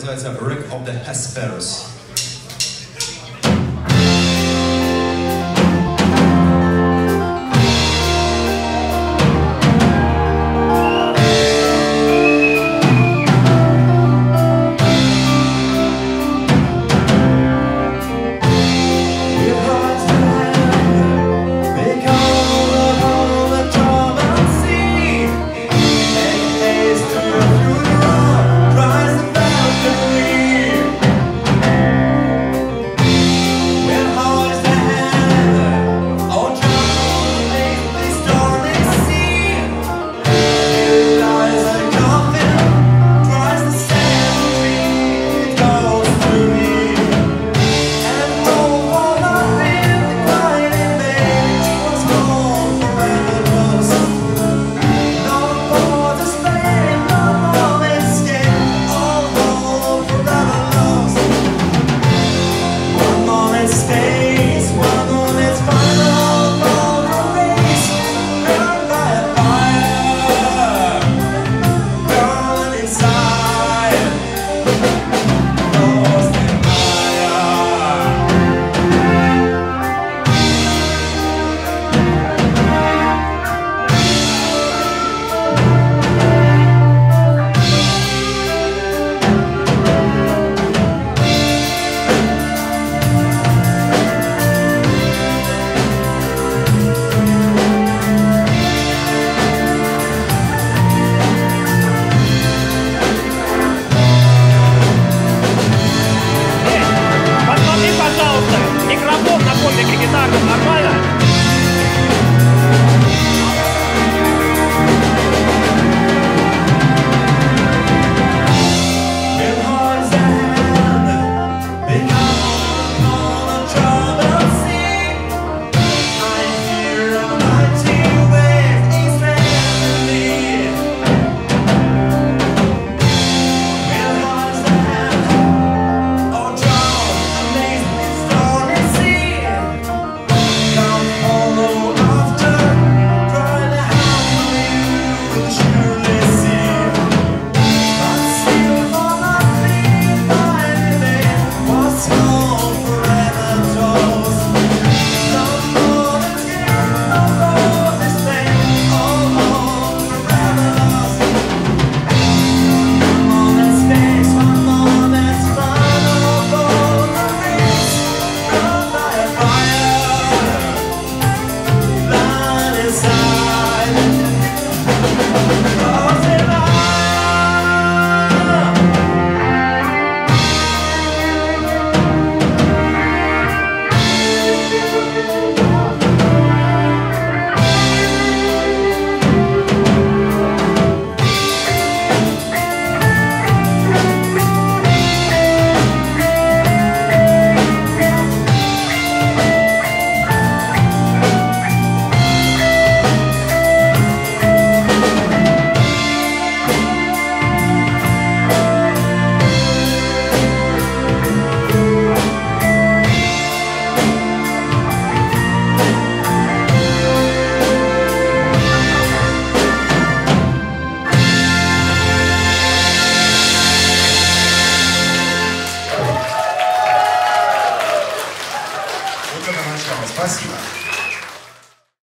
называется Wreck of the Hesperus.